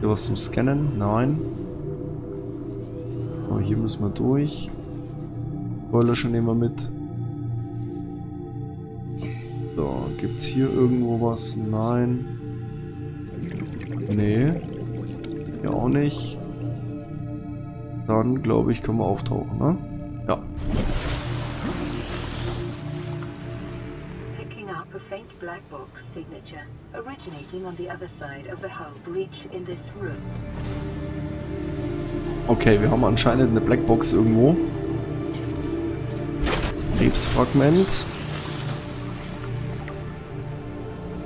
Hier was zum Scannen? Nein. Oh, hier müssen wir durch. Feuerlöscher nehmen wir mit. So, gibt's hier irgendwo was? Nein. Nee. Hier auch nicht. Dann, glaube ich, können wir auftauchen, ne? Ja. Black box signature originating on the other side of the hull breach in this room. Okay, wir haben anscheinend eine Blackbox irgendwo. Krebsfragment.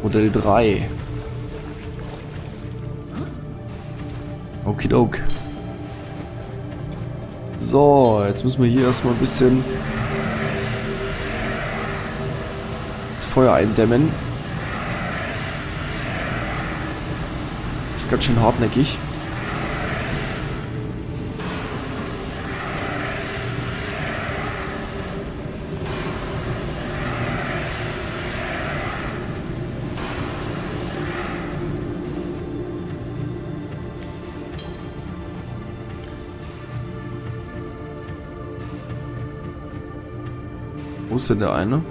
Modell 3. Okidok. So, jetzt müssen wir hier erstmal ein bisschen Feuer eindämmen. Ist ganz schön hartnäckig. Wo ist denn der eine?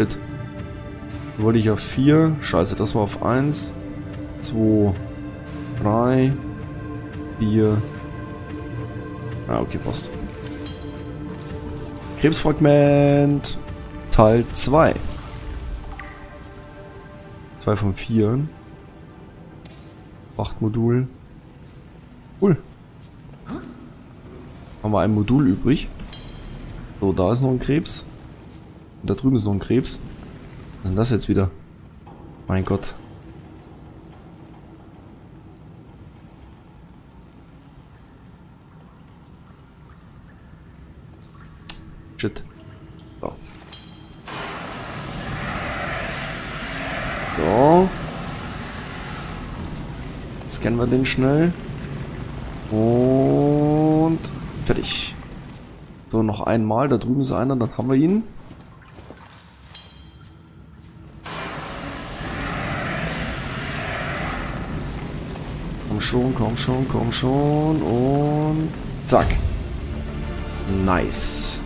Shit. Wollte ich auf 4. Scheiße, das war auf 1. 2, 3, 4. Ah, okay, passt. Krebsfragment Teil 2. 2 von 4. Wachtmodul. Cool. Haben wir ein Modul übrig. So, da ist noch ein Krebs. Und da drüben ist noch ein Krebs. Was ist denn das jetzt wieder? Mein Gott. Shit. So. So. Scannen wir den schnell. Und fertig. So, noch einmal. Da drüben ist einer, dann haben wir ihn. Schon, komm schon, komm schon. Und zack. Nice.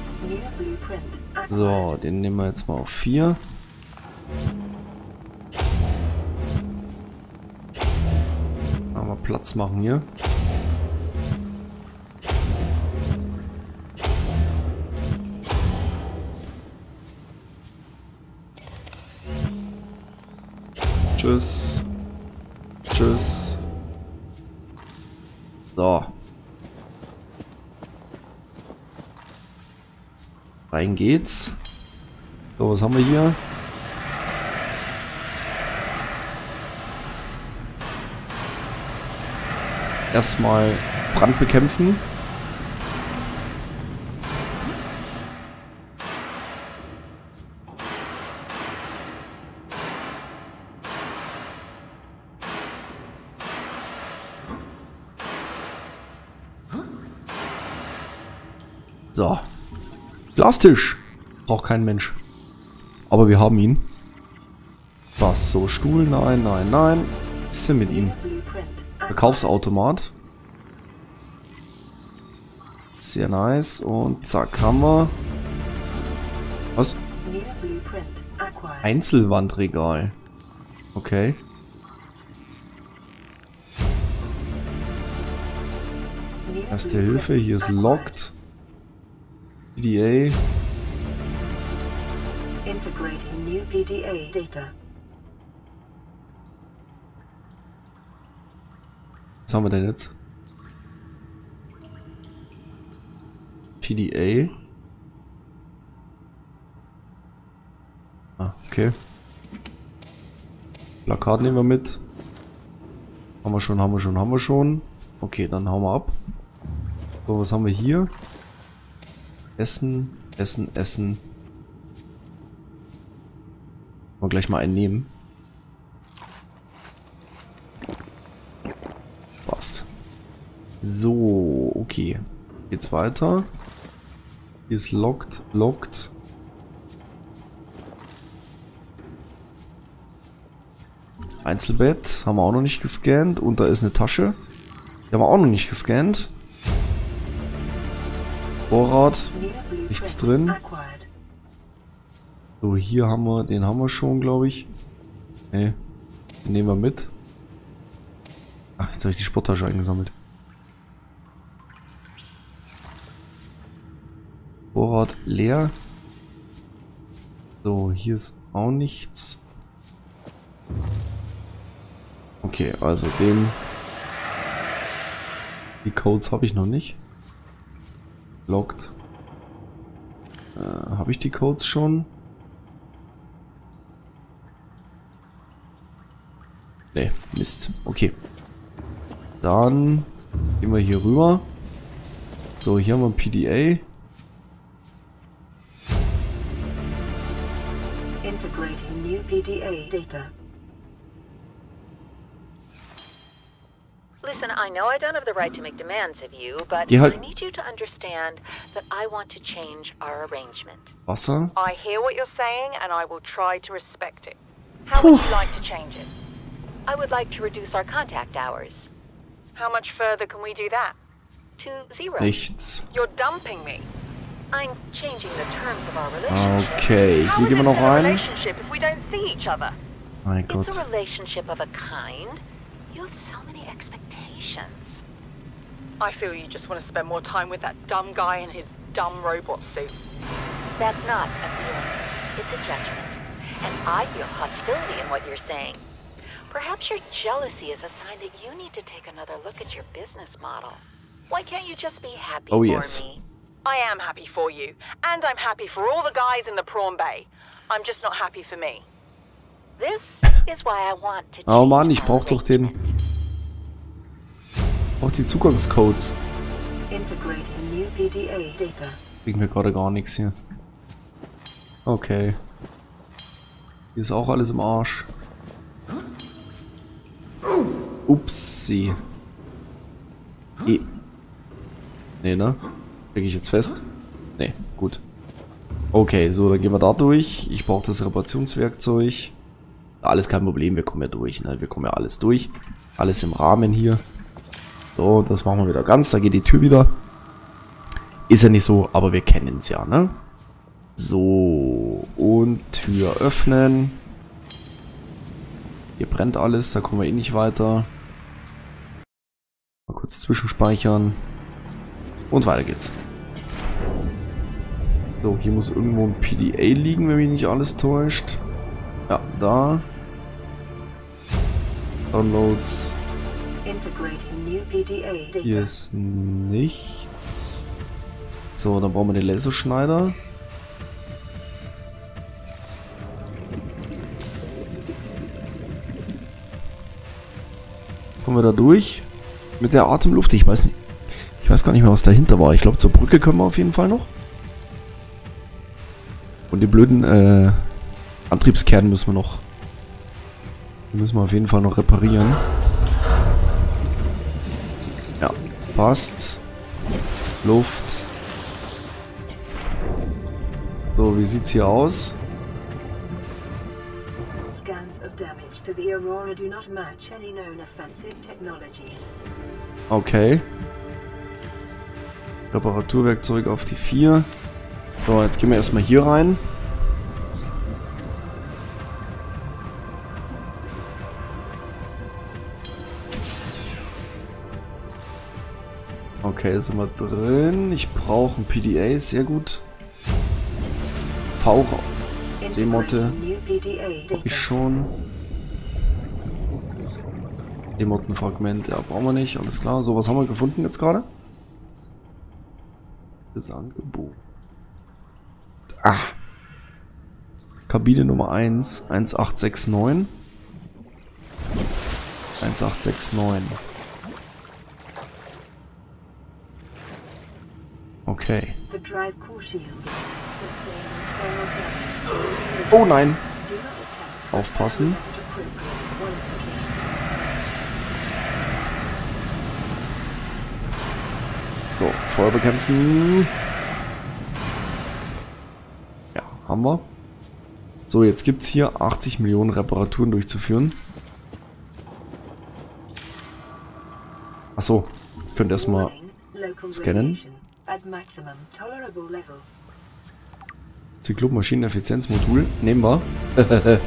So, den nehmen wir jetzt mal auf 4. Mal Platz machen hier. Tschüss. Tschüss. So. Rein geht's. So, was haben wir hier? Erstmal Brand bekämpfen. Glastisch. Braucht kein Mensch. Aber wir haben ihn. Was? So, Stuhl? Nein, nein, nein. Was ist denn mit ihm? Verkaufsautomat. Sehr nice. Und zack, haben wir. Was? Einzelwandregal. Okay. Erste Hilfe, hier ist locked. PDA. Integrating new PDA data. Was haben wir denn jetzt? PDA. Ah, okay. Plakat nehmen wir mit. Haben wir schon, haben wir schon, haben wir schon. Okay, dann hauen wir ab. So, was haben wir hier? Essen, Essen, Essen. Mal gleich mal einen nehmen. Passt. So, okay. Geht's weiter. Hier ist locked, locked. Einzelbett haben wir auch noch nicht gescannt. Und da ist eine Tasche. Die haben wir auch noch nicht gescannt. Vorrat. Nichts drin. So, hier haben wir, den haben wir schon, glaube ich. Ne, den nehmen wir mit. Ach, jetzt habe ich die Sporttasche eingesammelt. Vorrat leer. So, hier ist auch nichts. Okay, also den... Die Codes habe ich noch nicht. Locked. Äh, habe ich die Codes schon? Ne, Mist. Okay. Dann gehen wir hier rüber. So, hier haben wir ein PDA. Integrating new PDA data. I know I don't have the right to make demands of you, but Die halt- I need you to understand that I want to change our arrangement. Wasser. I hear what you're saying, and I will try to respect it. How would you like to change it? I would like to reduce our contact hours How much further can we do that? to zero. Nichts. You're dumping me. I'm changing the terms of our relationship. Okay, How hier gehen wir noch rein. relationship if we don't see each other? Mein Gott. It's a relationship of a kind. You have so many I feel you just want to spend more time with that dumb guy in his dumb robot suit. That's not a feeling. It's a judgment. And I feel hostility in what you're saying. Perhaps your jealousy is a sign that you need to take another look at your business model. Why can't you just be happy Oh, for yes. Me? I am happy for you, and I'm happy for all the guys in the prawn bay. I'm just not happy for me. This is why I want to Oh Mann, ich brauch doch den-. Auch die Zugangscodes. Kriegen wir gerade gar nichts hier. Okay. Hier ist auch alles im Arsch. Upsi. E. Nee, ne? Krieg ich jetzt fest? Nee, gut. Okay, so, dann gehen wir da durch. Ich brauche das Reparationswerkzeug. Alles kein Problem, wir kommen ja durch, ne? Wir kommen ja alles durch. Alles im Rahmen hier. So, das machen wir wieder ganz. Da geht die Tür wieder. Ist ja nicht so, aber wir kennen es ja, ne? So, und Tür öffnen. Hier brennt alles, da kommen wir eh nicht weiter. Mal kurz zwischenspeichern. Und weiter geht's. So, hier muss irgendwo ein PDA liegen, wenn mich nicht alles täuscht. Ja, da. Downloads. Hier ist nichts. So, dann brauchen wir den Laserschneider. Kommen wir da durch? Mit der Atemluft? Ich weiß nicht. Ich weiß gar nicht mehr, was dahinter war. Ich glaube, zur Brücke können wir auf jeden Fall noch. Und die blöden äh, Antriebskerne müssen wir noch. Die müssen wir auf jeden Fall noch reparieren. Ja, passt. Luft. So, wie sieht's hier aus? Okay. Reparaturwerkzeug auf die 4. So, jetzt gehen wir erstmal hier rein. Okay, sind wir drin. Ich brauche ein PDA, sehr gut. V Seemotte. Integrating new PDA Hab ich schon. Demottenfragment, ja, brauchen wir nicht, alles klar. So, was haben wir gefunden jetzt gerade? Das Angebot. Ah. Kabine Nummer 1, 1869. 1869. Okay. Oh nein. Aufpassen. So, Feuer bekämpfen. Ja, haben wir. So, jetzt gibt es hier 80 Millionen Reparaturen durchzuführen. Achso, könnt erstmal scannen. At maximum tolerable level. Zyklop-Maschineneffizienzmodul. Nehmen wir.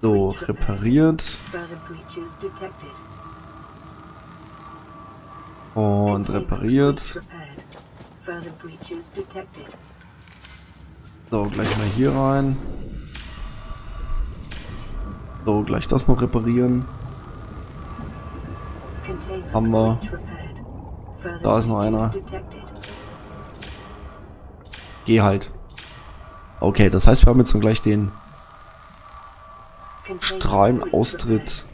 So, repariert. Und repariert. So, gleich mal hier rein. So, gleich das noch reparieren. Haben wir. Da ist noch einer. Geh halt. Okay, das heißt, wir haben jetzt dann gleich den Strahlenaustritt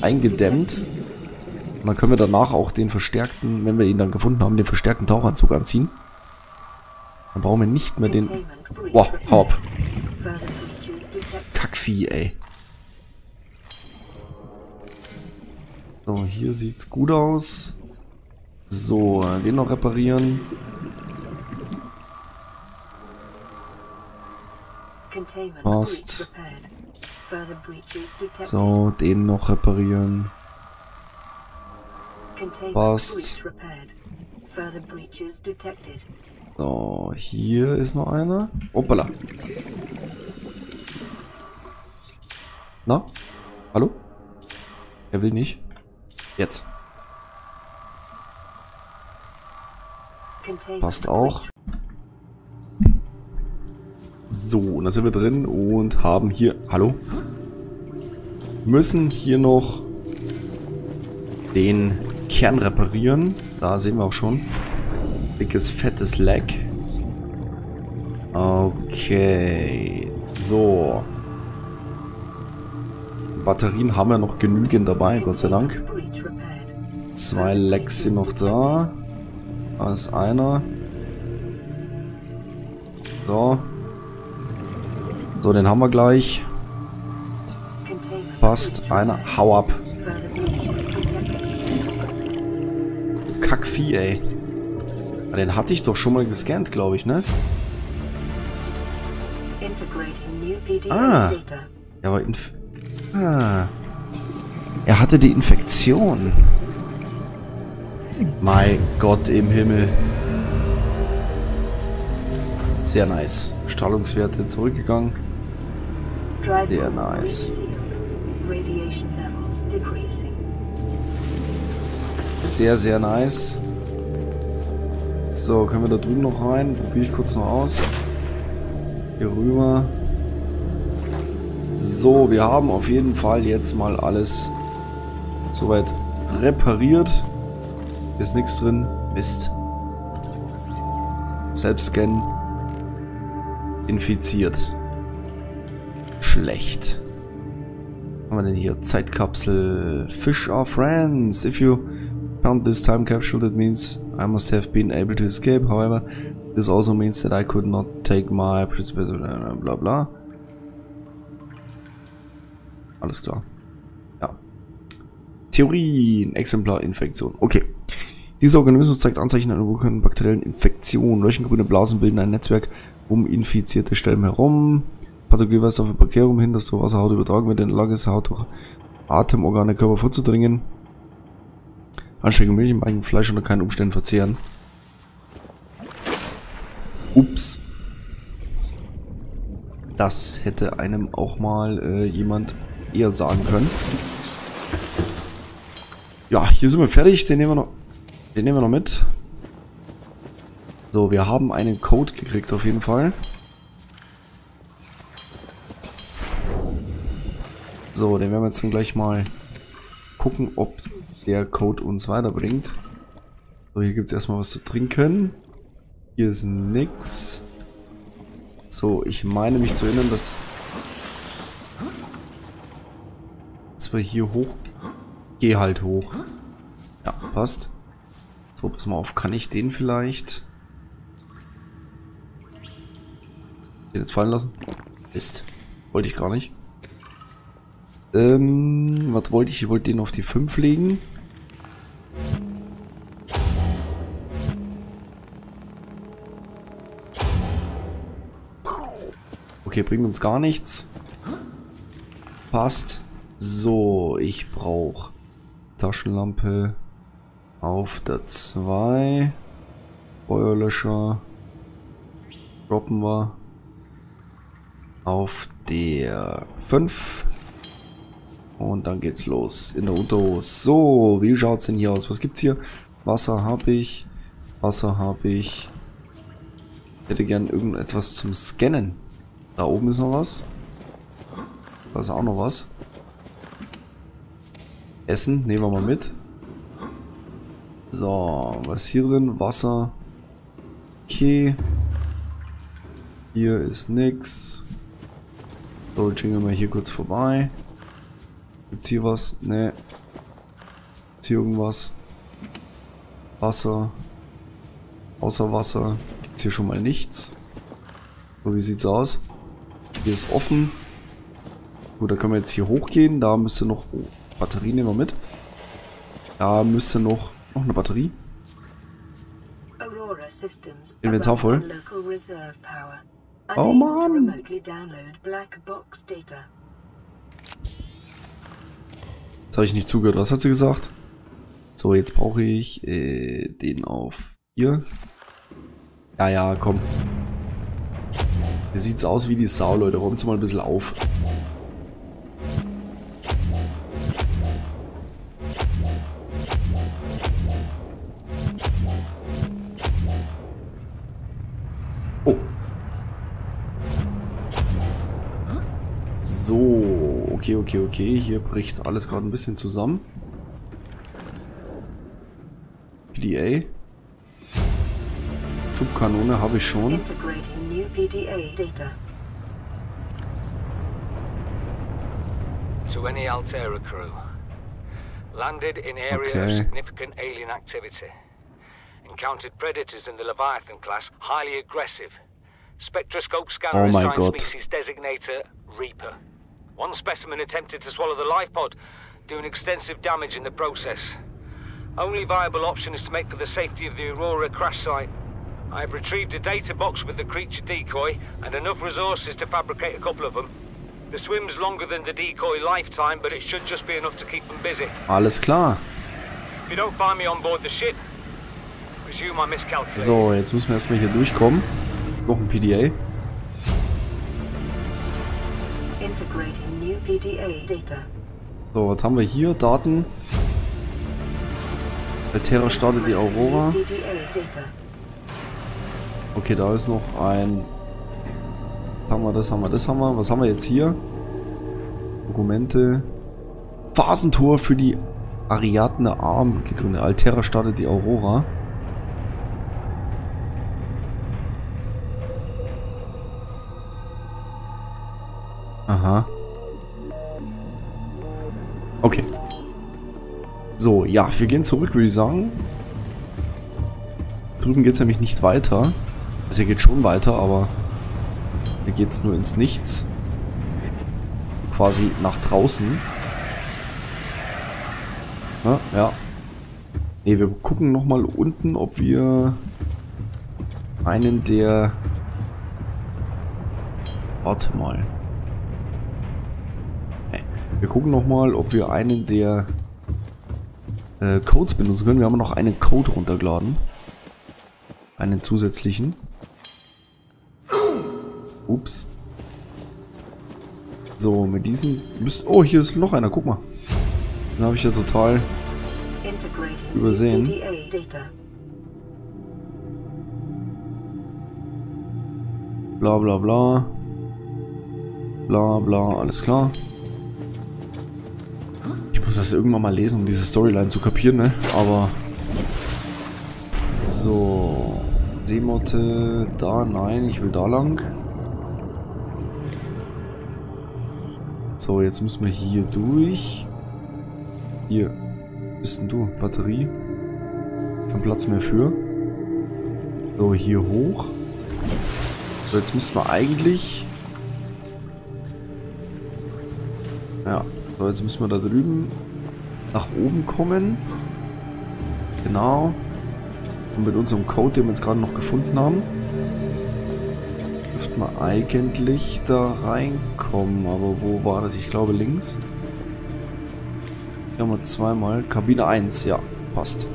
eingedämmt. Und dann können wir danach auch den verstärkten, wenn wir ihn dann gefunden haben, den verstärkten Tauchanzug anziehen. Dann brauchen wir nicht mehr den Boah, detected. Kackvieh, ey. So, hier sieht's gut aus. So, den noch reparieren. Passt. So, den noch reparieren. Passt. So, hier ist noch einer. Hoppala. Na? Hallo? Er will nicht. Jetzt. Passt auch. So, und da sind wir drin und haben hier... Hallo? Müssen hier noch den Kern reparieren. Da sehen wir auch schon. Dickes, fettes Leck. Okay. So. Batterien haben wir noch genügend dabei, Gott sei Dank. Zwei Lecks sind noch da. Da ist einer. So. So, den haben wir gleich. Passt. Einer. Hau ab. Kackvieh, ey. Den hatte ich doch schon mal gescannt, glaube ich, ne? Ah. data. Er war inf... Ah. Er hatte die Infektion. Mein Gott im Himmel. Sehr nice. Strahlungswerte zurückgegangen. Sehr nice. Sehr, sehr nice. So, können wir da drüben noch rein? Probiere ich kurz noch aus. Hier rüber. So, wir haben auf jeden Fall jetzt mal alles soweit repariert. Hier ist nichts drin. Mist. Selbstscan. Infiziert. Schlecht. Was haben wir denn hier? Zeitkapsel. Fish are friends. If you found this time capsule, that means I must have been able to escape. However, this also means that I could not take my bla bla. Alles klar. Ja. Theorien, Exemplarinfektion. Okay. Dieser Organismus zeigt Anzeichen einer vulkanen bakteriellen Infektion. Leuchtgrüne Blasen bilden ein Netzwerk um infizierte Stellen herum. Pathogen weist auf ein Bakterium hin, das durch Wasserhaut übertragen wird, in der Lage ist, Haut durch Atemorgane Körper vorzudringen. Ansteckende Milch im eigenen Fleisch unter keinen Umständen verzehren. Ups. Das hätte einem auch mal äh, jemand eher sagen können. Ja, hier sind wir fertig. Den nehmen wir noch, den nehmen wir noch mit. So, wir haben einen Code gekriegt auf jeden Fall. So, den werden wir jetzt dann gleich mal gucken, ob der Code uns weiterbringt. So, hier gibt es erstmal was zu trinken. Hier ist nix. So, ich meine mich zu erinnern, dass, dass wir hier hoch... Geh halt hoch. Ja, passt. So, pass mal auf, kann ich den vielleicht... Den jetzt fallen lassen? Mist. Wollte ich gar nicht. Ähm, was wollte ich? Ich wollte den auf die 5 legen. Okay, bringt uns gar nichts. Passt. So, ich brauche Taschenlampe auf der 2. Feuerlöscher. Droppen wir. Auf der 5. Und dann geht's los in der Unterhose. So, wie schaut's denn hier aus? Was gibt's hier? Wasser habe ich. Wasser habe ich. Ich hätte gern irgendetwas zum Scannen. Da oben ist noch was. Da ist auch noch was. Essen nehmen wir mal mit. So, was hier drin? Wasser. Okay. Hier ist nix. So, jingeln wir hier kurz vorbei. Gibt's hier was? Ne. Gibt's hier irgendwas? Wasser. Außer Wasser gibt's hier schon mal nichts. So, wie sieht's aus? Hier ist offen. Gut, da können wir jetzt hier hochgehen. Da müsste noch... Oh, Batterie nehmen wir mit. Da müsste noch... Noch eine Batterie. Aurora Systems. Inventar voll. Oh, Mann. remotely download black box data. Jetzt habe ich nicht zugehört. Was hat sie gesagt? So, jetzt brauche ich äh, den auf hier. Ja, ja, komm. Hier sieht's aus wie die Sau, Leute. Räumt mal ein bisschen auf. Okay, okay, okay. Hier bricht alles gerade ein bisschen zusammen. PDA. Schubkanone habe ich schon. To any Altera crew. Landed in area Okay. of significant alien activity. Encountered predators in the Leviathan class, highly aggressive. Spectroscope scanner Oh my assigned God. species designator Reaper. One specimen attempted to swallow the life pod, doing extensive damage in the process. Only viable option is to make for the safety of the Aurora crash site. I have retrieved a data box with the creature decoy and enough resources to fabricate a couple of them. The swim's longer than the decoy lifetime, but it should just be enough to keep them busy. Alles klar. If you don't find me on board the ship, presume I miscalculated. So, jetzt müssen wir erstmal hier durchkommen. Noch ein PDA. So, was haben wir hier? Daten. Der Terra startet die Aurora. Okay, da ist noch ein... Haben wir das, haben wir das, haben wir. Was haben wir jetzt hier? Dokumente. Phasentor für die Ariadne Arm gegründet. Altera startet die Aurora. Aha. Okay. So, ja, wir gehen zurück, würde ich sagen. Drüben geht es nämlich nicht weiter. Also hier geht schon weiter, aber hier geht es nur ins Nichts. Quasi nach draußen. Ja, ja. Ne, wir gucken nochmal unten, ob wir einen der... Warte mal. Wir gucken nochmal, ob wir einen der äh, Codes benutzen können. Wir haben noch einen Code runtergeladen. Einen zusätzlichen. Ups. So, mit diesem müsst... Oh, hier ist noch einer. Guck mal. Den habe ich ja total... Übersehen. Bla bla bla. Bla bla, alles klar. Muss das irgendwann mal lesen, um diese Storyline zu kapieren, ne? Aber... So... Seemotte, da, nein, ich will da lang. So, jetzt müssen wir hier durch. Hier. Bist denn du? Batterie? Kein Platz mehr für. So, hier hoch. So, jetzt müssten wir eigentlich... Ja, so, jetzt müssen wir da drüben nach oben kommen. Genau. Und mit unserem Code, den wir jetzt gerade noch gefunden haben, dürften wir eigentlich da reinkommen. kommen, aber wo war das? Ich glaube links. Hier haben wir zweimal. Kabine 1, ja, passt.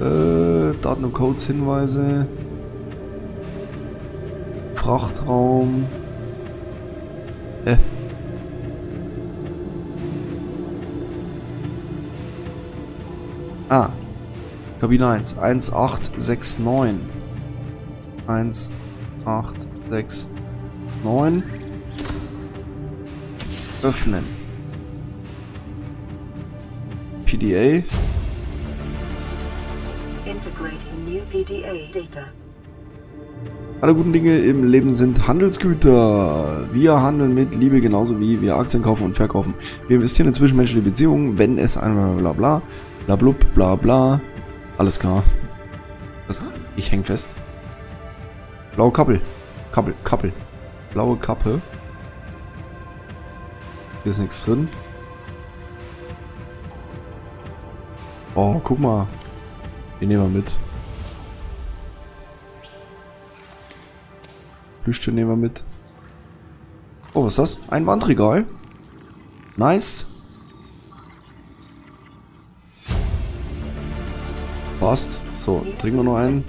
Äh, Daten und Codes, Hinweise. Frachtraum. Ah. Kabine 1. 1869. 1869. Öffnen. PDA. Integrating new PDA data. Alle guten Dinge im Leben sind Handelsgüter. Wir handeln mit Liebe genauso wie wir Aktien kaufen und verkaufen. Wir investieren in zwischenmenschliche Beziehungen, wenn es einmal bla bla bla blub bla bla. Alles klar. Das, ich häng fest. Blaue Kappel. Kappel, Kappel. Blaue Kappe. Hier ist nichts drin. Oh, guck mal. Den nehmen wir mit. Plüschtier nehmen wir mit. Oh, was ist das? Ein Wandregal. Nice. Passt. So, trinken wir noch einen.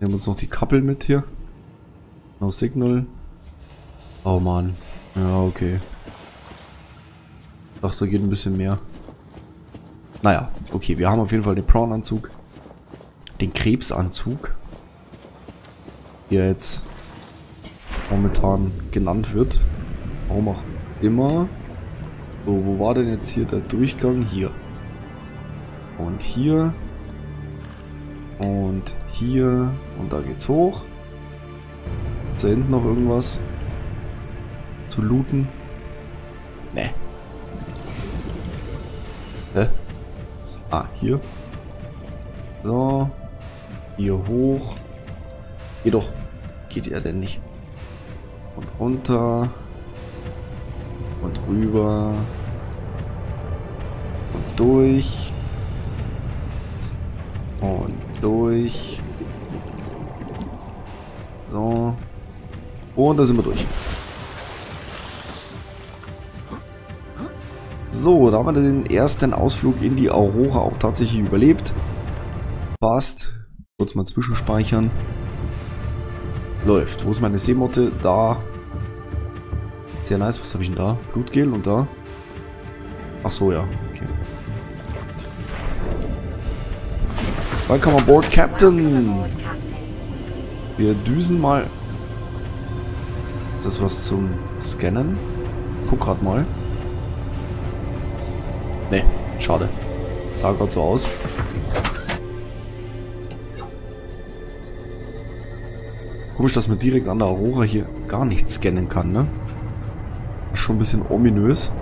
Nehmen uns noch die Kappel mit hier. No Signal. Oh Mann. Ja, okay. Ich dachte, da geht ein bisschen mehr. Naja, okay, wir haben auf jeden Fall den Prawn-Anzug. Den Krebsanzug. Wie er jetzt momentan genannt wird. Warum auch immer. So, wo war denn jetzt hier der Durchgang? Hier. Und hier. Und hier. Und da geht's hoch. Ist da hinten noch irgendwas? Zu looten? Ne. Hä? Ah, hier. So. Hier hoch. Jedoch geht er denn nicht. Und runter. Und rüber. Und durch. Und durch. So. Und da sind wir durch. So, da haben wir den ersten Ausflug in die Aurora auch tatsächlich überlebt. Passt. Kurz mal zwischenspeichern. Läuft. Wo ist meine Seemotte? Da. Sehr nice. Was habe ich denn da? Blutgel und da? Ach so, ja. Okay. Welcome aboard, Captain. Wir düsen mal. Das was zum Scannen. Guck grad mal. Ne, schade. Sah gerade so aus. Komisch, dass man direkt an der Aurora hier gar nicht scannen kann, ne? Schon ein bisschen ominös.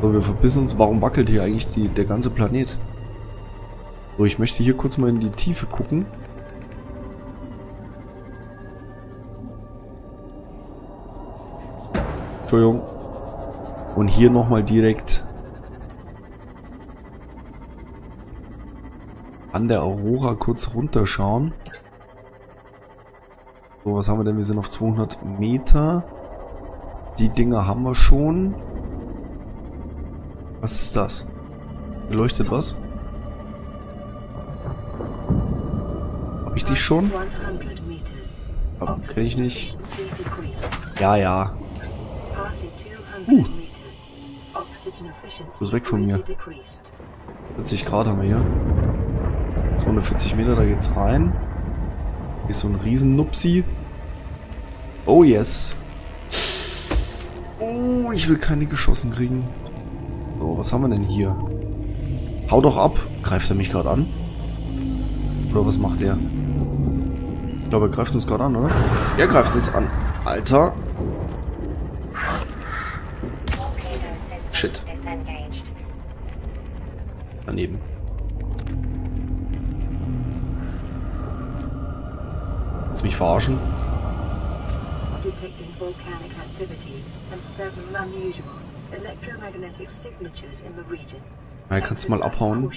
So, wir verbissen uns. Warum wackelt hier eigentlich die, der ganze Planet? So, ich möchte hier kurz mal in die Tiefe gucken. Entschuldigung. Und hier nochmal direkt an der Aurora kurz runterschauen. So, was haben wir denn? Wir sind auf 200 Meter. Die Dinger haben wir schon. Was ist das? Leuchtet was? Schon? 100 meters. Aber krieg ich nicht. Ja, ja. Passing 200 meters. Oxygen efficiency Bloß weg von mir. greatly decreased. 40 Grad haben wir hier. 240 Meter, da geht's rein. Hier ist so ein Riesennupsi. Oh yes. Oh, ich will keine geschossen kriegen. So, was haben wir denn hier? Hau doch ab. Greift er mich gerade an? Oder was macht er? Ich glaube, er greift uns gerade an, oder? Er greift uns an. Alter. Shit. Daneben. Willst du mich verarschen? Detecting volcanic activity and several unusual electromagnetic signatures in the region. Ja, kannst du mal abhauen?